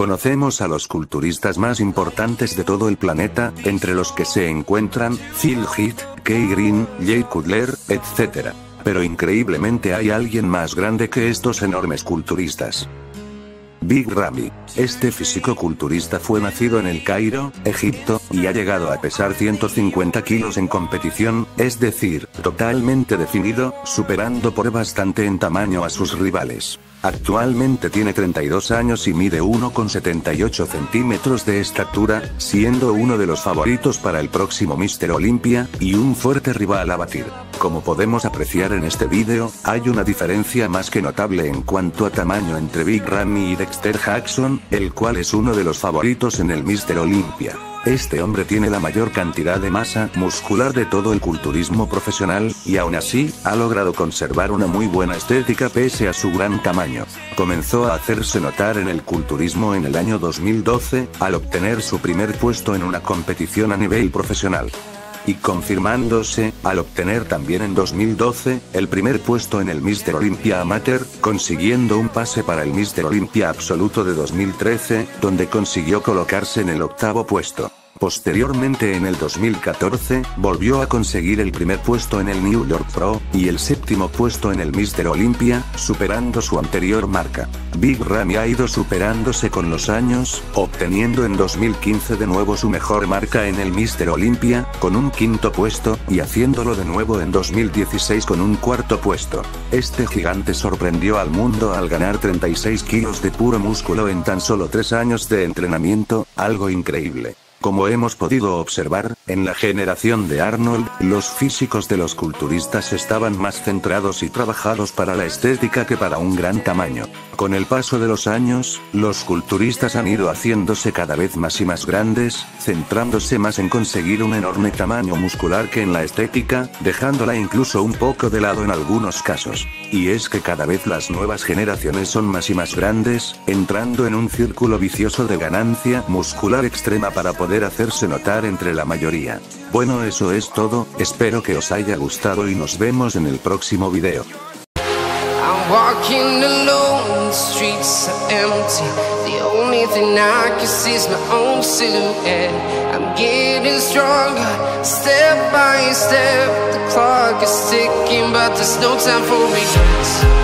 Conocemos a los culturistas más importantes de todo el planeta, entre los que se encuentran, Phil Heath, Kay Green, Jay Cutler, etc. Pero increíblemente hay alguien más grande que estos enormes culturistas. Big Ramy. Este físico-culturista fue nacido en el Cairo, Egipto, y ha llegado a pesar 150 kilos en competición, es decir, totalmente definido, superando por bastante en tamaño a sus rivales. Actualmente tiene 32 años y mide 1,78 centímetros de estatura, siendo uno de los favoritos para el próximo Mr. Olympia, y un fuerte rival a batir. Como podemos apreciar en este vídeo, hay una diferencia más que notable en cuanto a tamaño entre Big Ramy y Dexter Jackson, el cual es uno de los favoritos en el Mr. Olympia. Este hombre tiene la mayor cantidad de masa muscular de todo el culturismo profesional, y aún así, ha logrado conservar una muy buena estética pese a su gran tamaño. Comenzó a hacerse notar en el culturismo en el año 2012, al obtener su primer puesto en una competición a nivel profesional y confirmándose, al obtener también en 2012, el primer puesto en el Mr. Olympia Amateur, consiguiendo un pase para el Mr. Olympia Absoluto de 2013, donde consiguió colocarse en el octavo puesto. Posteriormente en el 2014, volvió a conseguir el primer puesto en el New York Pro, y el séptimo puesto en el Mr. Olympia, superando su anterior marca. Big Ramy ha ido superándose con los años, obteniendo en 2015 de nuevo su mejor marca en el Mr. Olympia, con un quinto puesto, y haciéndolo de nuevo en 2016 con un cuarto puesto. Este gigante sorprendió al mundo al ganar 36 kilos de puro músculo en tan solo 3 años de entrenamiento, algo increíble. Como hemos podido observar, en la generación de Arnold, los físicos de los culturistas estaban más centrados y trabajados para la estética que para un gran tamaño. Con el paso de los años, los culturistas han ido haciéndose cada vez más y más grandes, centrándose más en conseguir un enorme tamaño muscular que en la estética, dejándola incluso un poco de lado en algunos casos. Y es que cada vez las nuevas generaciones son más y más grandes, entrando en un círculo vicioso de ganancia muscular extrema para poder hacerse notar entre la mayoría. Bueno eso es todo, espero que os haya gustado y nos vemos en el próximo video. I'm getting stronger, step by step. The clock is ticking, but there's no time for regrets.